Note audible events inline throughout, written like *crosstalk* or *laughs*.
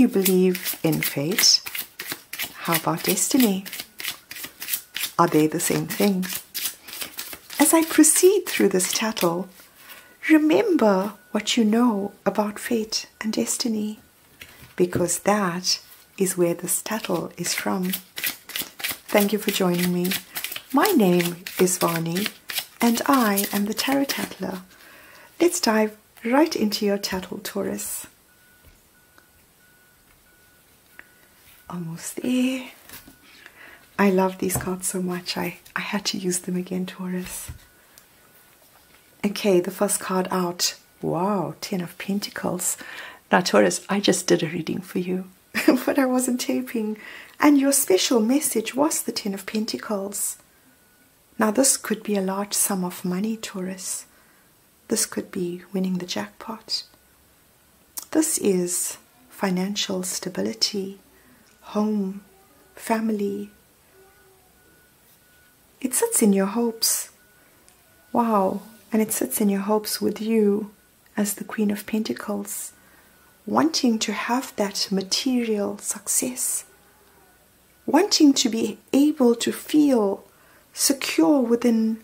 you believe in fate, how about destiny? Are they the same thing? As I proceed through this tattle, remember what you know about fate and destiny, because that is where this tattle is from. Thank you for joining me. My name is Vani, and I am the Tarot Tatler. Let's dive right into your tattle, Taurus. Almost there. I love these cards so much. I, I had to use them again, Taurus. Okay, the first card out. Wow, Ten of Pentacles. Now, Taurus, I just did a reading for you, *laughs* but I wasn't taping. And your special message was the Ten of Pentacles. Now, this could be a large sum of money, Taurus. This could be winning the jackpot. This is financial stability, home, family. It sits in your hopes. Wow, and it sits in your hopes with you as the Queen of Pentacles, wanting to have that material success, wanting to be able to feel secure within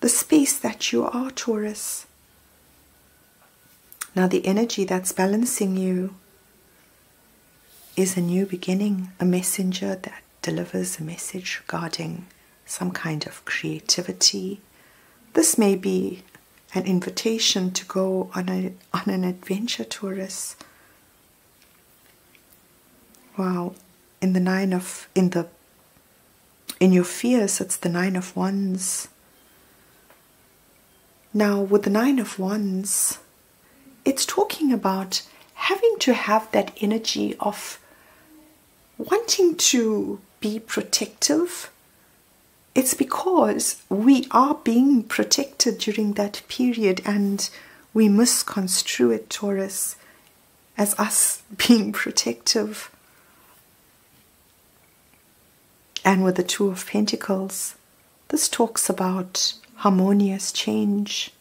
the space that you are, Taurus. Now, the energy that's balancing you is a new beginning, a messenger that delivers a message regarding some kind of creativity. This may be an invitation to go on, a, on an adventure, Taurus. Wow, in the nine of, in the, in your fears, it's the nine of wands. Now, with the Nine of Wands, it's talking about having to have that energy of wanting to be protective. It's because we are being protected during that period and we misconstrue it, Taurus, as us *laughs* being protective. And with the Two of Pentacles, this talks about harmonious change.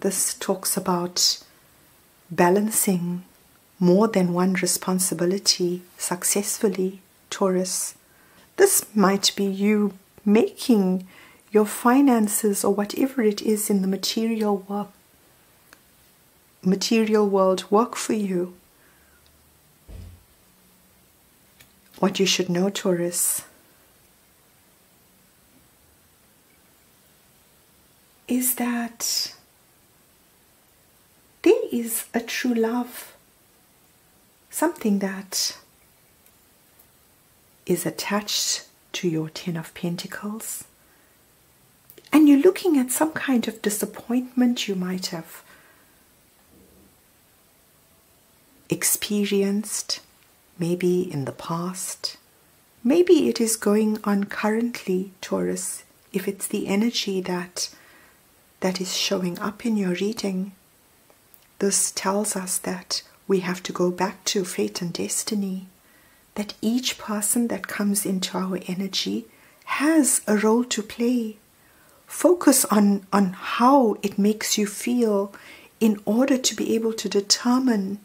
This talks about balancing more than one responsibility successfully, Taurus. This might be you making your finances or whatever it is in the material work material world work for you. What you should know, Taurus, is that there is a true love, something that is attached to your Ten of Pentacles, and you're looking at some kind of disappointment you might have experienced, maybe in the past. Maybe it is going on currently, Taurus, if it's the energy that that is showing up in your reading. This tells us that we have to go back to fate and destiny, that each person that comes into our energy has a role to play. Focus on, on how it makes you feel in order to be able to determine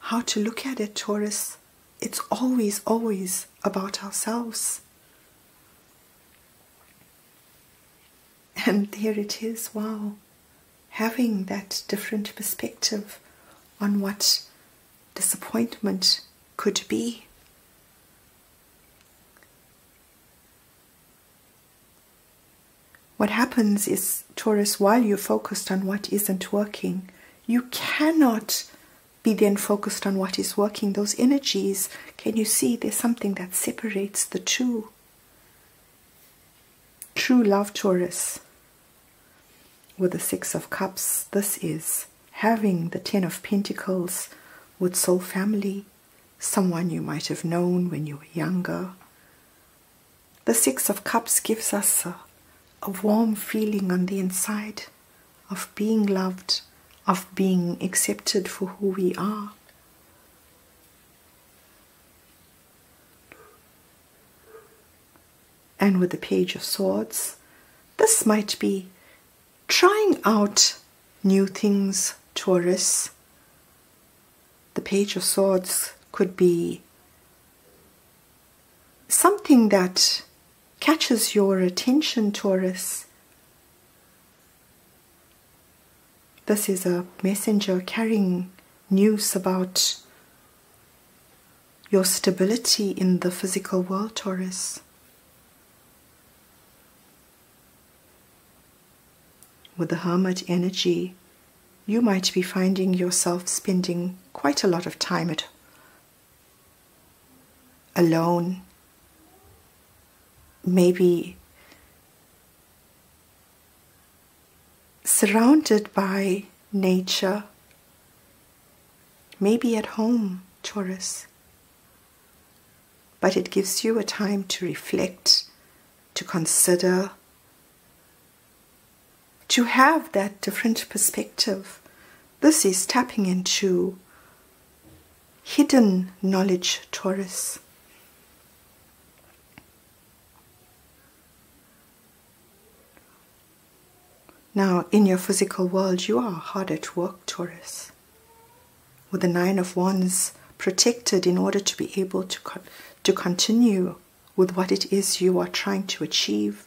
how to look at it, Taurus. It's always, always about ourselves. And there it is, wow, having that different perspective on what disappointment could be. What happens is, Taurus, while you're focused on what isn't working, you cannot be then focused on what is working. Those energies, can you see there's something that separates the two? True love, Taurus, with the Six of Cups, this is having the Ten of Pentacles with soul family, someone you might have known when you were younger. The Six of Cups gives us a, a warm feeling on the inside of being loved, of being accepted for who we are. And with the Page of Swords, this might be trying out new things, Taurus. the Page of Swords could be something that catches your attention, Taurus. This is a messenger carrying news about your stability in the physical world, Taurus. With the hermit energy, you might be finding yourself spending quite a lot of time at alone. Maybe surrounded by nature, maybe at home, Taurus. But it gives you a time to reflect, to consider, to have that different perspective. This is tapping into hidden knowledge, Taurus. Now, in your physical world, you are hard at work, Taurus. With the Nine of Wands protected in order to be able to, to continue with what it is you are trying to achieve.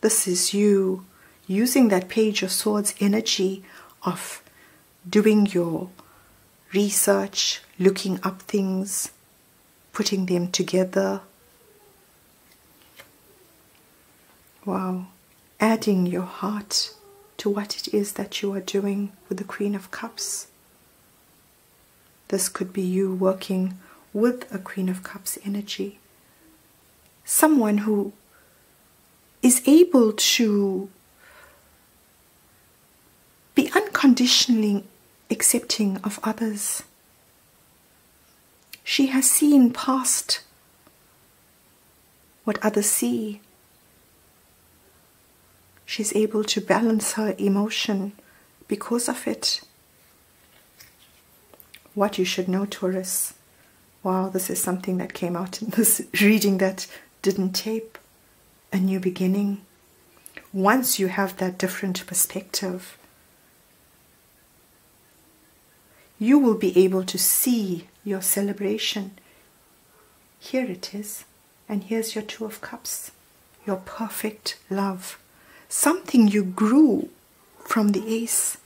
This is you using that Page of Swords energy of doing your research, looking up things, putting them together. Wow, adding your heart to what it is that you are doing with the Queen of Cups. This could be you working with a Queen of Cups energy. Someone who is able to be unconditionally accepting of others. She has seen past what others see she's able to balance her emotion because of it. What you should know, Taurus. Wow, this is something that came out in this *laughs* reading that didn't tape. A new beginning. Once you have that different perspective, you will be able to see your celebration. Here it is, and here's your Two of Cups, your perfect love something you grew from the ace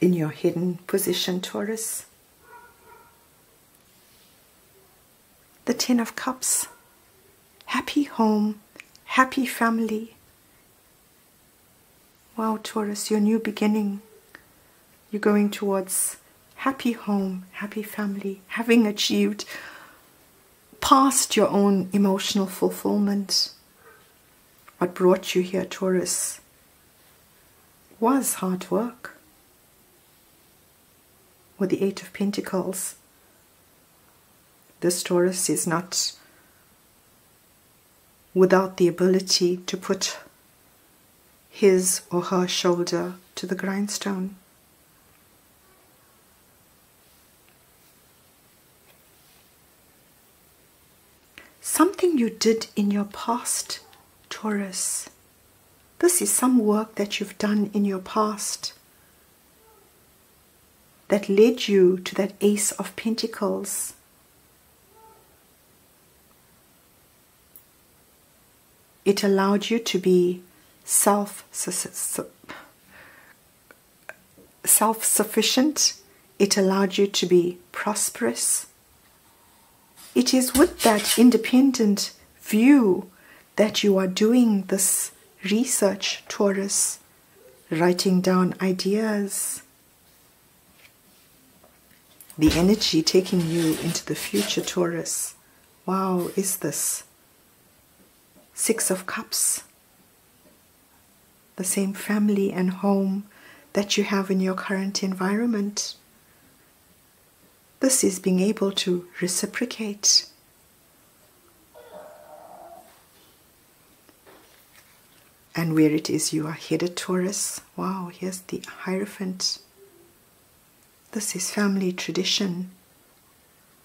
in your hidden position, Taurus. The Ten of Cups, happy home, happy family. Wow, Taurus, your new beginning. You're going towards happy home, happy family, having achieved past your own emotional fulfillment what brought you here, Taurus, was hard work. With the Eight of Pentacles, this Taurus is not without the ability to put his or her shoulder to the grindstone. Something you did in your past Taurus, this is some work that you've done in your past that led you to that Ace of Pentacles. It allowed you to be self self sufficient. It allowed you to be prosperous. It is with that independent view that you are doing this research, Taurus, writing down ideas, the energy taking you into the future, Taurus. Wow, is this? Six of Cups. The same family and home that you have in your current environment. This is being able to reciprocate and where it is you are headed, Taurus. Wow, here's the Hierophant. This is family tradition,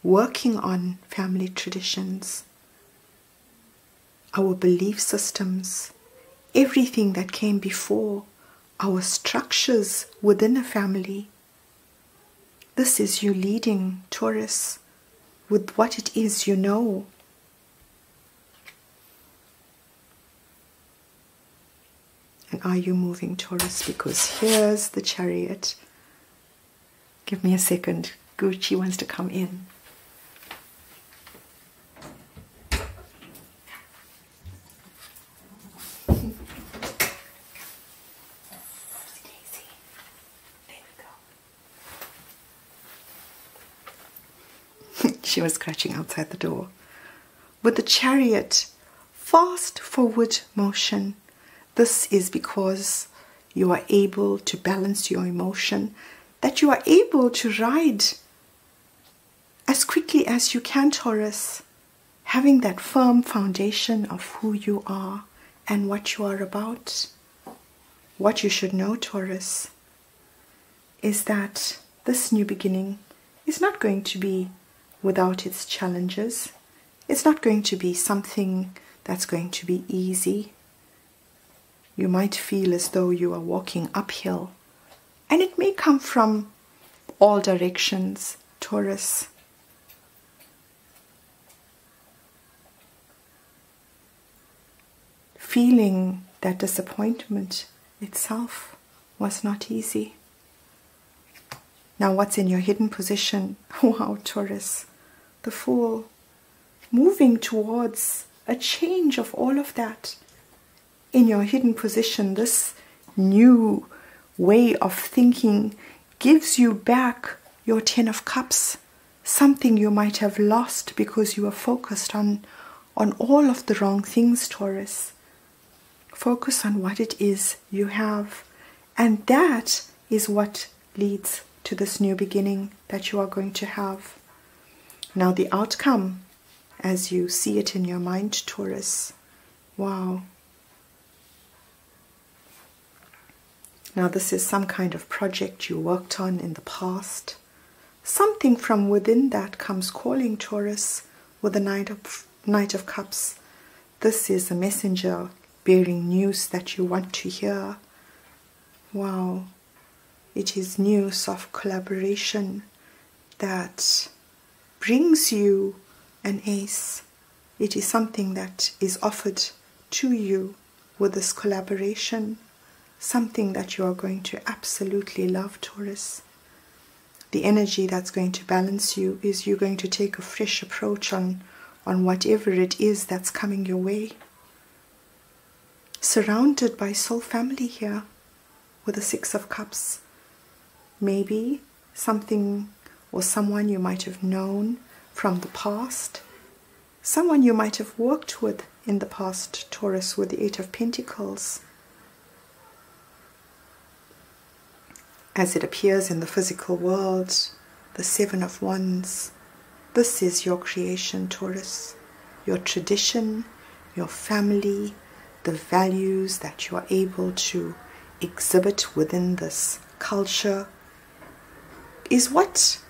working on family traditions, our belief systems, everything that came before, our structures within a family. This is you leading, Taurus, with what it is you know. And are you moving, Taurus? Because here's the chariot. Give me a second. Gucci wants to come in. She was scratching outside the door. With the chariot, fast forward motion. This is because you are able to balance your emotion, that you are able to ride as quickly as you can, Taurus, having that firm foundation of who you are and what you are about. What you should know, Taurus, is that this new beginning is not going to be without its challenges. It's not going to be something that's going to be easy. You might feel as though you are walking uphill, and it may come from all directions, Taurus. Feeling that disappointment itself was not easy. Now, what's in your hidden position? *laughs* Wow, Taurus, the Fool, moving towards a change of all of that. In your hidden position, this new way of thinking gives you back your Ten of Cups, something you might have lost because you were focused on, on all of the wrong things, Taurus. Focus on what it is you have, and that is what leads to this new beginning that you are going to have. Now, the outcome, as you see it in your mind, Taurus, wow. Now, this is some kind of project you worked on in the past. Something from within that comes calling Taurus with the Knight of, Knight of Cups. This is a messenger bearing news that you want to hear. Wow. It is news of collaboration that brings you an ace. It is something that is offered to you with this collaboration, something that you are going to absolutely love, Taurus. The energy that's going to balance you is you're going to take a fresh approach on, on whatever it is that's coming your way. Surrounded by soul family here with the Six of Cups maybe something or someone you might have known from the past, someone you might have worked with in the past, Taurus with the Eight of Pentacles. As it appears in the physical world, the Seven of Wands, this is your creation, Taurus, your tradition, your family, the values that you are able to exhibit within this culture, is what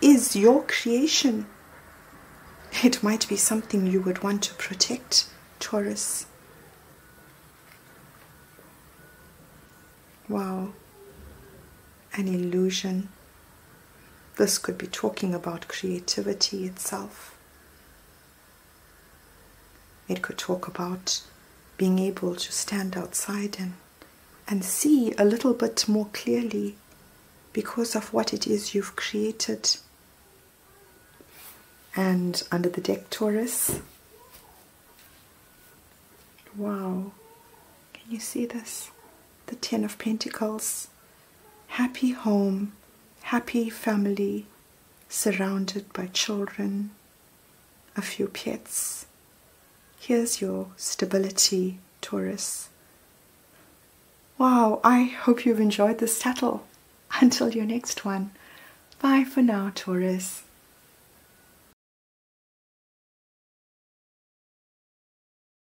is your creation. It might be something you would want to protect, Taurus. Wow, an illusion. This could be talking about creativity itself. It could talk about being able to stand outside and, and see a little bit more clearly because of what it is you've created. And under the deck, Taurus. Wow. Can you see this? The Ten of Pentacles. Happy home, happy family, surrounded by children, a few pets. Here's your stability, Taurus. Wow, I hope you've enjoyed this tattle. *laughs* Until your next one. Bye for now, Taurus.